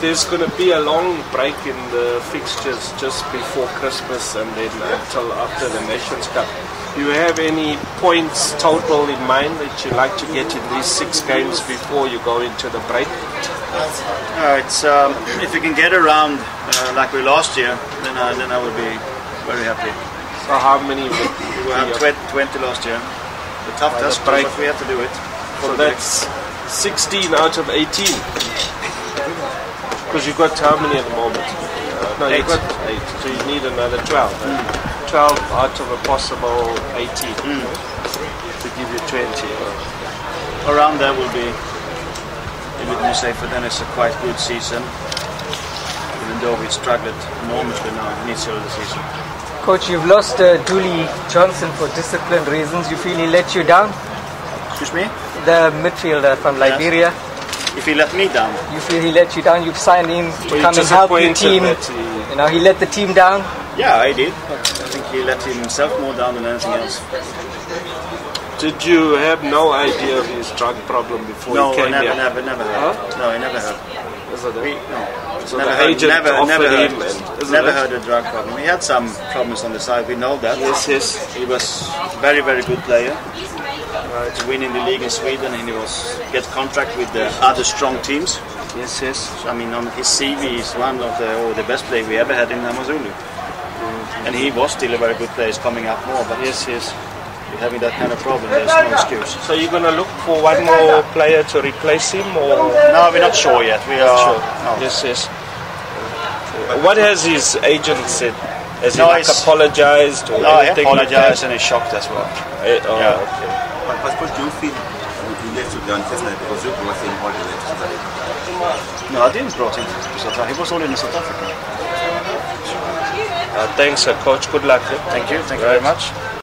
there's going to be a long break in the fixtures just before Christmas and then until after the Nations Cup. Do you have any points total in mind that you like to get in these six games before you go into the break? Uh, it's um, if we can get around uh, like we last year, then I, then I will be very happy. So how many? We had 20, 20 last year. The tough By break. but we have to do it. So that's 16 out of 18. Because you've got how many at the moment? Uh, no, you've got eight. So you need another 12. uh, 12 out of a possible 18 to give you 20. uh, Around there will be a bit say for Then it's a quite good season. Even though we struggled enormously now initially of the season. Coach, you've lost uh, Dulee Johnson for discipline reasons. You feel he let you down? Excuse me? The midfielder from Yes. Liberia. If he let me down, You feel he let you down? You've signed him to Were come and help your team. that he- You know, he let the team down. yeah, I did. But I think he let himself more down than anything else. Did you have no idea of his drug problem before No, you came never, here? never, never heard. No, I never heard. Is it We, no. So never the heard, agent never, offered never heard, him and- is it never heard a drug problem. He had some problems on the side. We know that. Yes, yes. He was a very, very good player. Right. in the league in Sweden, and he was get contract with the other strong teams. Yes, yes. I mean, on his CV, he's one of the or the best player we ever had in Amazulu. And he was still a very good player. He's coming up more, but Yes, yes. with having that kind of problem, there's no excuse. So you're going to look for one more player to replace him or? No, we're not sure yet. We are. Sure. No. Yes, yes. What has his agent said? Has he like apologized or No, he anything like apologized that? and he's shocked as well. Eh, oh, Yeah. okay. But, but coach, do you feel you left to done first night because you brought him all the way to South Africa? No, I didn't brought him to South Africa. He was already in South Africa. Uh, thanks, uh, coach. Good luck. Thank you. Thank you very much.